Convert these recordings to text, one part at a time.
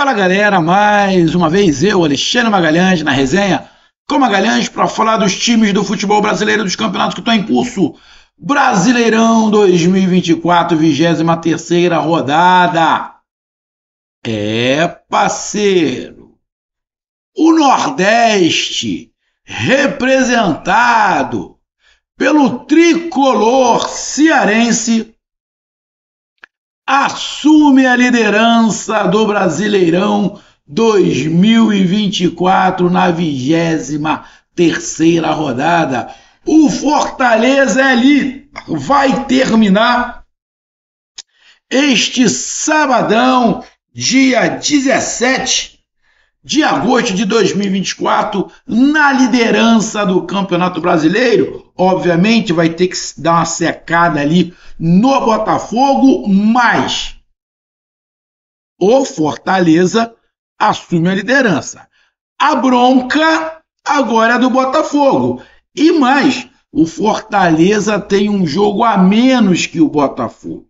Fala galera, mais uma vez eu, Alexandre Magalhães, na resenha com Magalhães para falar dos times do futebol brasileiro dos campeonatos que estão em curso. Brasileirão 2024, 23 rodada. É, parceiro. O Nordeste, representado pelo tricolor cearense, assume a liderança do Brasileirão 2024 na vigésima terceira rodada. O Fortaleza ali vai terminar este sabadão, dia 17 de agosto de 2024, na liderança do Campeonato Brasileiro. Obviamente vai ter que dar uma secada ali no Botafogo, mas o Fortaleza assume a liderança. A bronca agora é do Botafogo. E mais, o Fortaleza tem um jogo a menos que o Botafogo.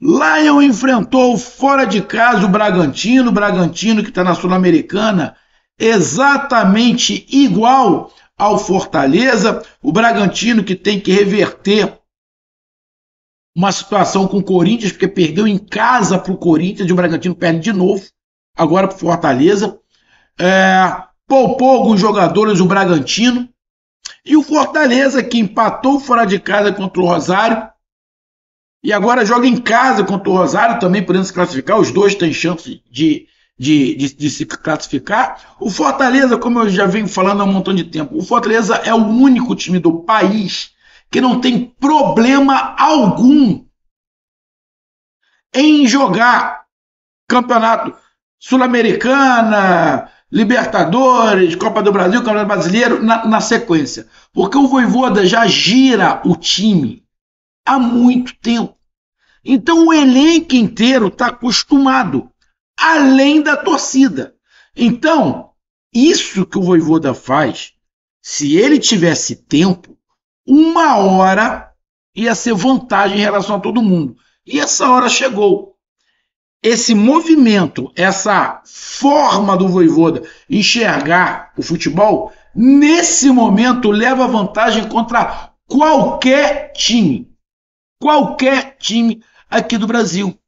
Lion enfrentou fora de casa o Bragantino, o Bragantino que está na Sul-Americana, exatamente igual ao Fortaleza, o Bragantino que tem que reverter uma situação com o Corinthians, porque perdeu em casa para o Corinthians, e o Bragantino perde de novo, agora para o Fortaleza. É, poupou alguns jogadores o Bragantino, e o Fortaleza, que empatou fora de casa contra o Rosário, e agora joga em casa contra o Rosário, também podendo se classificar. Os dois têm chance de, de, de, de, se classificar. O Fortaleza, como eu já venho falando há um montão de tempo, o Fortaleza é o único time do país que não tem problema algum em jogar campeonato Sul-Americana, Libertadores, Copa do Brasil, Campeonato Brasileiro na, na sequência. Porque o Voivoda já gira o time há muito tempo. Então o elenco inteiro está acostumado, além da torcida. Então, isso que o Voivoda faz, se ele tivesse tempo, uma hora ia ser vantagem em relação a todo mundo. E essa hora chegou. Esse movimento, essa forma do Voivoda enxergar o futebol, nesse momento leva vantagem contra qualquer time qualquer time aqui do Brasil.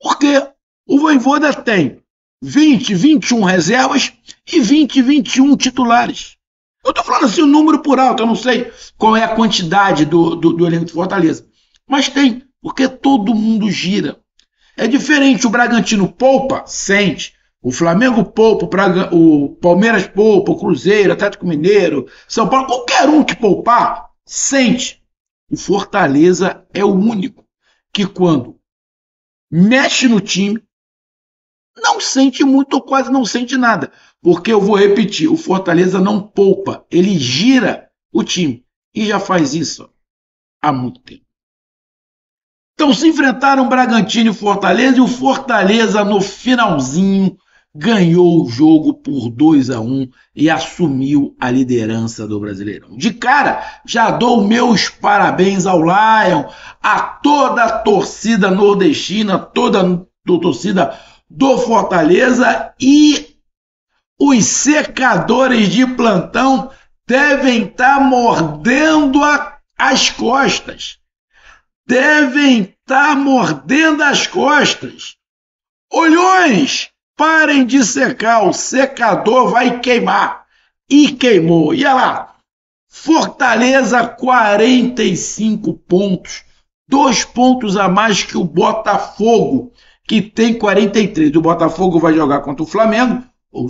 Porque o Voivoda tem 20, 21 reservas e 20, 21 titulares. Eu estou falando assim o número por alto, eu não sei qual é a quantidade do, do, do elenco de Fortaleza. Mas tem, porque todo mundo gira. É diferente, o Bragantino poupa, sente. O Flamengo poupa, o Palmeiras poupa, o Cruzeiro, Atlético Mineiro, São Paulo, qualquer um que poupar, sente. O Fortaleza é o único que, quando mexe no time, não sente muito ou quase não sente nada. Porque eu vou repetir: o Fortaleza não poupa, ele gira o time. E já faz isso há muito tempo. Então se enfrentaram Bragantino e Fortaleza, e o Fortaleza, no finalzinho, ganhou o jogo por 2 a 1 e assumiu a liderança do Brasileirão. De cara, já dou meus parabéns ao Lion, a toda a torcida nordestina, toda a torcida do Fortaleza e os secadores de plantão devem estar tá mordendo a, as costas. Devem estar tá mordendo as costas. Olhões! Parem de secar, o secador vai queimar. E queimou. E olha lá, Fortaleza 45 pontos, dois pontos a mais que o Botafogo, que tem 43. O Botafogo vai jogar contra o Flamengo, ou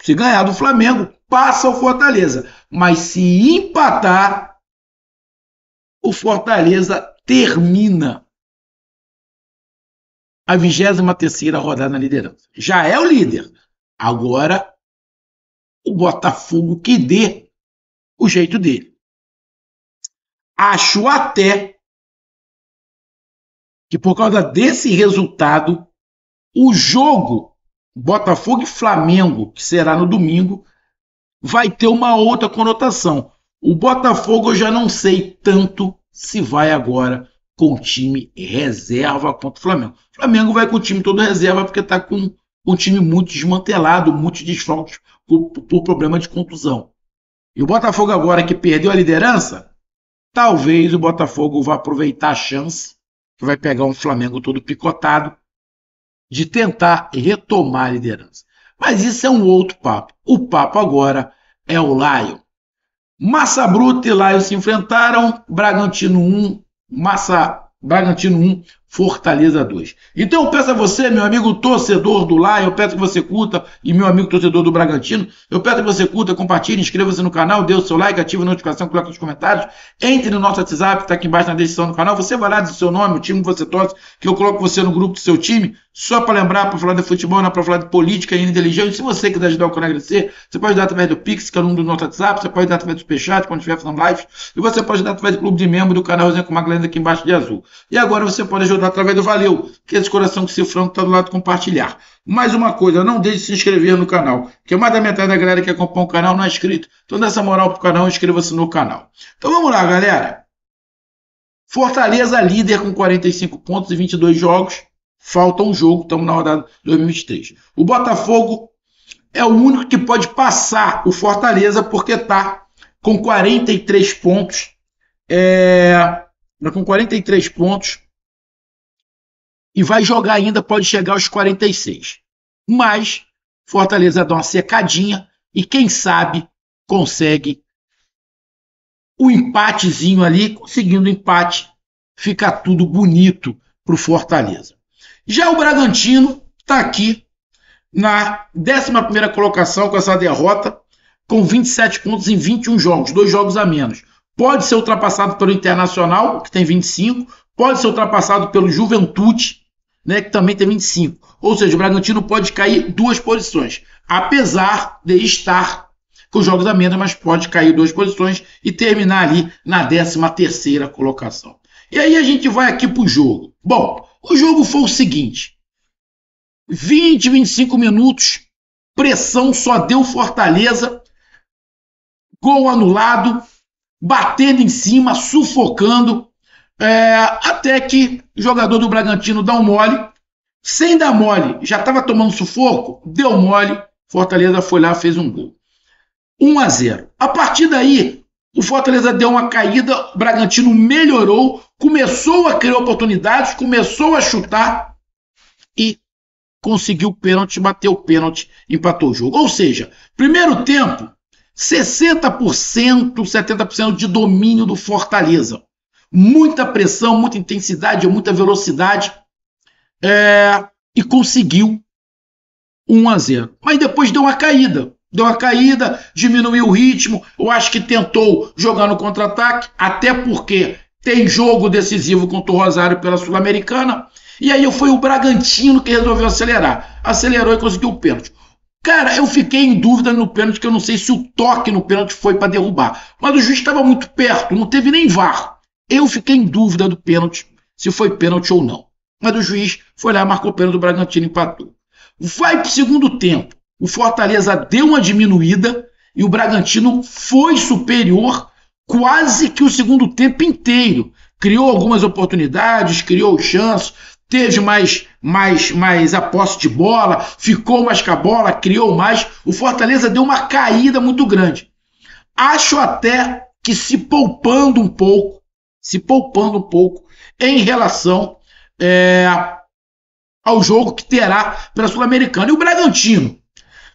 se ganhar do Flamengo, passa o Fortaleza. Mas se empatar, o Fortaleza termina a 23 rodada na liderança. Já é o líder. Agora, o Botafogo que dê o jeito dele. Acho até que por causa desse resultado, o jogo Botafogo e Flamengo, que será no domingo, vai ter uma outra conotação. O Botafogo eu já não sei tanto se vai agora com o time reserva contra o Flamengo. O Flamengo vai com o time todo reserva porque está com um time muito desmantelado, muitos desfalques por, por problema de contusão. E o Botafogo agora que perdeu a liderança, talvez o Botafogo vá aproveitar a chance, que vai pegar um Flamengo todo picotado, de tentar retomar a liderança. Mas isso é um outro papo. O papo agora é o Lion. Massa Bruta e Lion se enfrentaram, Bragantino 1, Massa Bragantino 1, Fortaleza 2. Então eu peço a você, meu amigo torcedor do Lá, eu peço que você curta, e meu amigo torcedor do Bragantino, eu peço que você curta, compartilhe, inscreva-se no canal, dê o seu like, ative a notificação, coloque nos comentários, entre no nosso WhatsApp, está aqui embaixo na descrição do canal, você vai lá, diz o seu nome, o time que você torce, que eu coloco você no grupo do seu time, só para lembrar, para falar de futebol, não é para falar de política e e se você quiser ajudar o canal a crescer, você pode dar através do Pix, que é o número do nosso WhatsApp, você pode dar através do Superchat, quando estiver fazendo live, e você pode dar através do clube de membro do canal Rosinha com Magdalena aqui embaixo de azul. E agora você pode ajudar através do Valeu, que esse coração que se frango está do lado compartilhar. Mais uma coisa, não deixe de se inscrever no canal, que mais da metade da galera que acompanha o canal não é inscrito. Então dá essa moral pro canal, inscreva-se no canal. Então vamos lá, galera. Fortaleza líder com 45 pontos e 22 jogos. Falta um jogo, estamos na rodada 2023. O Botafogo é o único que pode passar o Fortaleza porque está com 43 pontos. É, tá com 43 pontos e vai jogar ainda, pode chegar aos 46. Mas Fortaleza dá uma secadinha e quem sabe consegue o um empatezinho ali, conseguindo empate, fica tudo bonito para o Fortaleza. Já o Bragantino está aqui na 11 colocação com essa derrota, com 27 pontos em 21 jogos, dois jogos a menos. Pode ser ultrapassado pelo Internacional, que tem 25, pode ser ultrapassado pelo Juventude, né, que também tem 25. Ou seja, o Bragantino pode cair duas posições, apesar de estar com jogos a menos, mas pode cair duas posições e terminar ali na 13 terceira colocação. E aí a gente vai aqui para o jogo. Bom, o jogo foi o seguinte: 20, 25 minutos, pressão só deu Fortaleza, gol anulado, batendo em cima, sufocando. É, até que o jogador do Bragantino dá um mole. Sem dar mole, já estava tomando sufoco, deu mole. Fortaleza foi lá fez um gol. 1 a 0. A partir daí, o Fortaleza deu uma caída, o Bragantino melhorou, começou a criar oportunidades, começou a chutar e conseguiu o pênalti, bateu o pênalti, empatou o jogo. Ou seja, primeiro tempo, 60%, 70% de domínio do Fortaleza muita pressão, muita intensidade, muita velocidade é, e conseguiu 1 a 0. Mas depois deu uma caída. Deu uma caída, diminuiu o ritmo. Eu acho que tentou jogar no contra-ataque, até porque tem jogo decisivo contra o Rosário pela Sul-Americana. E aí foi o Bragantino que resolveu acelerar. Acelerou e conseguiu o pênalti. Cara, eu fiquei em dúvida no pênalti, que eu não sei se o toque no pênalti foi para derrubar. Mas o juiz estava muito perto, não teve nem VAR. Eu fiquei em dúvida do pênalti, se foi pênalti ou não. Mas o juiz foi lá, marcou o pênalti do Bragantino e empatou. Vai para o segundo tempo. O Fortaleza deu uma diminuída e o Bragantino foi superior quase que o segundo tempo inteiro. Criou algumas oportunidades, criou chances, teve mais, mais, mais a posse de bola, ficou mais com a bola, criou mais. O Fortaleza deu uma caída muito grande. Acho até que se poupando um pouco, se poupando um pouco em relação é, ao jogo que terá pela Sul-Americana. E o Bragantino,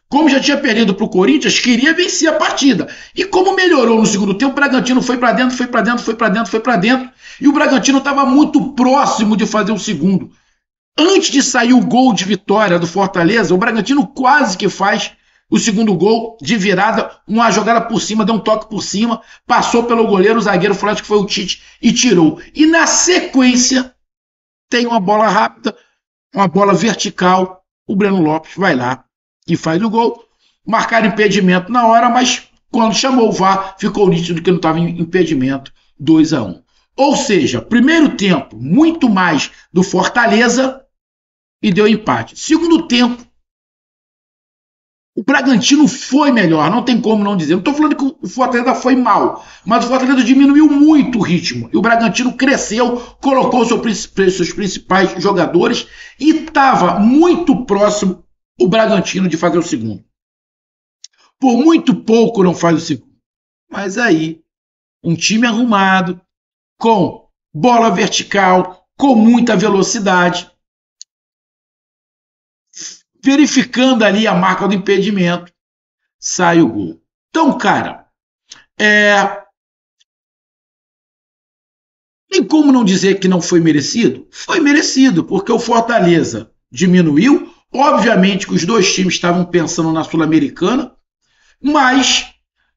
como já tinha perdido para o Corinthians, queria vencer a partida. E como melhorou no segundo tempo, o Bragantino foi para dentro, foi para dentro, foi para dentro, foi para dentro. E o Bragantino estava muito próximo de fazer o segundo. Antes de sair o gol de vitória do Fortaleza, o Bragantino quase que faz o segundo gol de virada, uma jogada por cima, deu um toque por cima, passou pelo goleiro, o zagueiro falou que foi o Tite e tirou. E na sequência tem uma bola rápida, uma bola vertical, o Breno Lopes vai lá e faz o gol. Marcaram impedimento na hora, mas quando chamou o VAR, ficou nítido que não estava em impedimento, 2 a 1 um. Ou seja, primeiro tempo, muito mais do Fortaleza e deu empate. Segundo tempo, o Bragantino foi melhor, não tem como não dizer. Não estou falando que o Fortaleza foi mal, mas o Fortaleza diminuiu muito o ritmo. E o Bragantino cresceu, colocou seus principais jogadores e estava muito próximo o Bragantino de fazer o segundo. Por muito pouco não faz o segundo. Mas aí, um time arrumado, com bola vertical, com muita velocidade, verificando ali a marca do impedimento, sai o gol. Então, cara, é... tem como não dizer que não foi merecido? Foi merecido, porque o Fortaleza diminuiu. Obviamente que os dois times estavam pensando na Sul-Americana, mas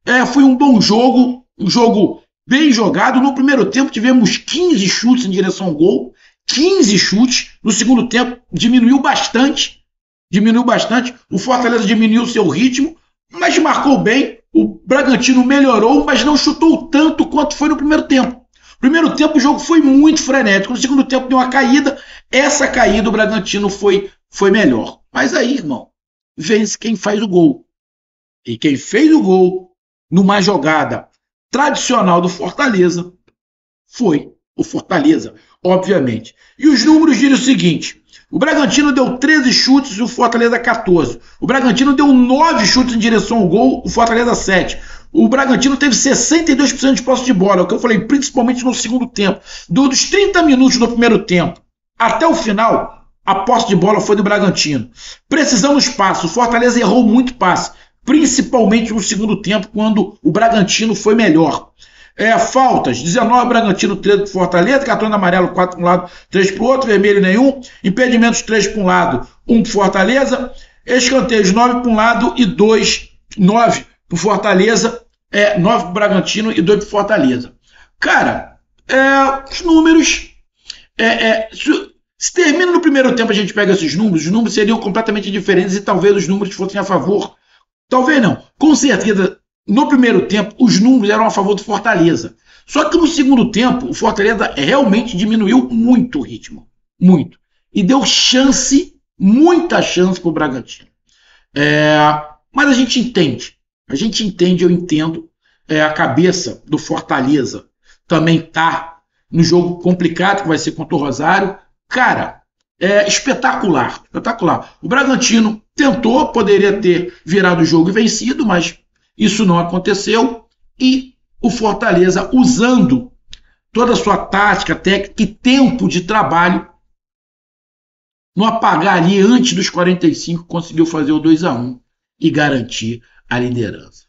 é, foi um bom jogo, um jogo bem jogado. No primeiro tempo tivemos 15 chutes em direção ao gol, 15 chutes. No segundo tempo diminuiu bastante, diminuiu bastante. O Fortaleza diminuiu seu ritmo, mas marcou bem. O Bragantino melhorou, mas não chutou tanto quanto foi no primeiro tempo. Primeiro tempo o jogo foi muito frenético. No segundo tempo deu uma caída. Essa caída o Bragantino foi, foi melhor. Mas aí, irmão, vence quem faz o gol. E quem fez o gol numa jogada tradicional do Fortaleza foi o Fortaleza, obviamente. E os números dizem o seguinte: o Bragantino deu 13 chutes e o Fortaleza 14. O Bragantino deu 9 chutes em direção ao gol, o Fortaleza 7. O Bragantino teve 62% de posse de bola, é o que eu falei, principalmente no segundo tempo. Dos 30 minutos do primeiro tempo até o final, a posse de bola foi do Bragantino. Precisão no espaço, o Fortaleza errou muito passe, principalmente no segundo tempo, quando o Bragantino foi melhor. É, faltas, 19 Bragantino, 13 para Fortaleza, cartão amarelo, 4 para um lado, 3 para o outro, vermelho nenhum, impedimentos 3 para um lado, 1 para Fortaleza, escanteios 9 para um lado e 2, 9 para Fortaleza, é, 9 para Bragantino e 2 para Fortaleza. Cara, é, os números. É, é, se, termina no primeiro tempo, a gente pega esses números, os números seriam completamente diferentes e talvez os números fossem a favor. Talvez não. Com certeza no primeiro tempo, os números eram a favor do Fortaleza. Só que no segundo tempo, o Fortaleza realmente diminuiu muito o ritmo. Muito. E deu chance, muita chance para o Bragantino. É, mas a gente entende. A gente entende, eu entendo. É, a cabeça do Fortaleza também tá no jogo complicado que vai ser contra o Rosário. Cara, é espetacular. Espetacular. O Bragantino tentou, poderia ter virado o jogo e vencido, mas isso não aconteceu e o Fortaleza, usando toda a sua tática, técnica e tempo de trabalho, no apagar ali antes dos 45, conseguiu fazer o 2 a 1 e garantir a liderança.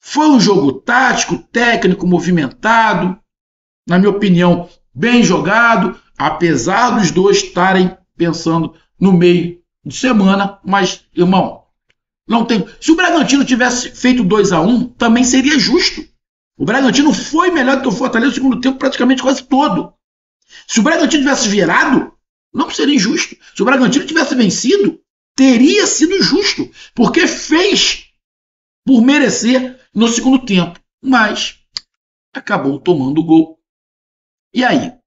Foi um jogo tático, técnico, movimentado, na minha opinião, bem jogado, apesar dos dois estarem pensando no meio de semana, mas, irmão, não tem. Se o Bragantino tivesse feito 2 a 1 também seria justo. O Bragantino foi melhor que o Fortaleza no segundo tempo, praticamente quase todo. Se o Bragantino tivesse virado, não seria injusto. Se o Bragantino tivesse vencido, teria sido justo, porque fez por merecer no segundo tempo, mas acabou tomando o gol. E aí?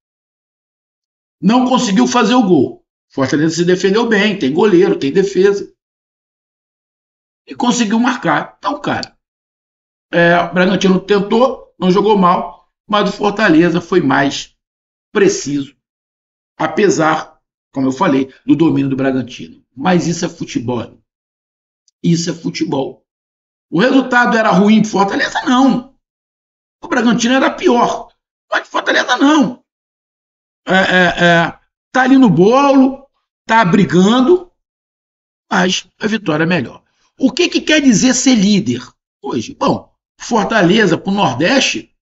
Não conseguiu fazer o gol. Fortaleza se defendeu bem, tem goleiro, tem defesa e conseguiu marcar. Então, cara, é, o Bragantino tentou, não jogou mal, mas o Fortaleza foi mais preciso, apesar, como eu falei, do domínio do Bragantino. Mas isso é futebol. Isso é futebol. O resultado era ruim para Fortaleza? Não. O Bragantino era pior. Mas Fortaleza não. É, é, é, tá ali no bolo, tá brigando, mas a vitória é melhor. O que, que quer dizer ser líder hoje? Bom, Fortaleza para o Nordeste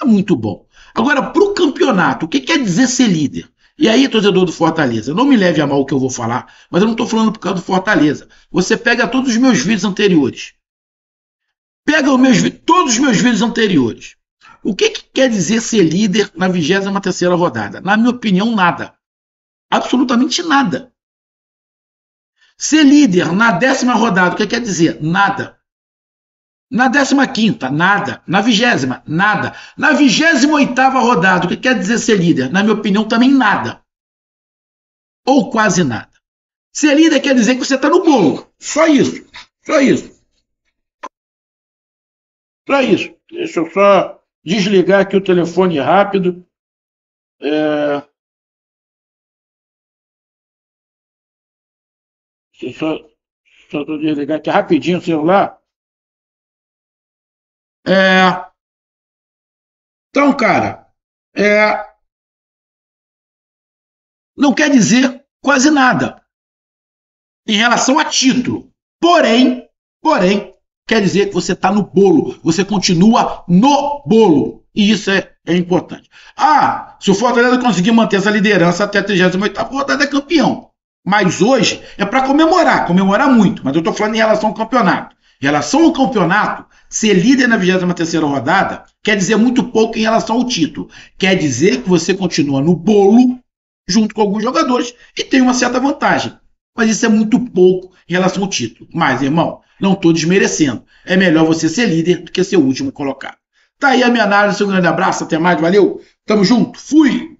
é muito bom. Agora, para o campeonato, o que quer dizer ser líder? E aí, torcedor do Fortaleza, não me leve a mal o que eu vou falar, mas eu não estou falando por causa do Fortaleza. Você pega todos os meus vídeos anteriores. Pega os meus, todos os meus vídeos anteriores. O que, que quer dizer ser líder na 23 rodada? Na minha opinião, nada. Absolutamente nada. Ser líder na décima rodada, o que quer dizer? Nada. Na décima quinta, nada. Na vigésima, nada. Na vigésima oitava rodada, o que quer dizer ser líder? Na minha opinião, também nada. Ou quase nada. Ser líder quer dizer que você está no bolo. Só isso. Só isso. Só isso. Deixa eu só desligar aqui o telefone rápido. É... Só, eu desligar aqui rapidinho o celular. É... Então, cara, é... não quer dizer quase nada em relação a título. Porém, porém, quer dizer que você está no bolo, você continua no bolo. E isso é, é importante. Ah, se o Fortaleza conseguir manter essa liderança até a 38 rodada, é campeão. Mas hoje é para comemorar, comemorar muito. Mas eu estou falando em relação ao campeonato. Em relação ao campeonato, ser líder na 23 rodada quer dizer muito pouco em relação ao título. Quer dizer que você continua no bolo junto com alguns jogadores e tem uma certa vantagem. Mas isso é muito pouco em relação ao título. Mas, irmão, não estou desmerecendo. É melhor você ser líder do que ser o último colocado. Tá aí a minha análise. Um grande abraço. Até mais. Valeu. Tamo junto. Fui.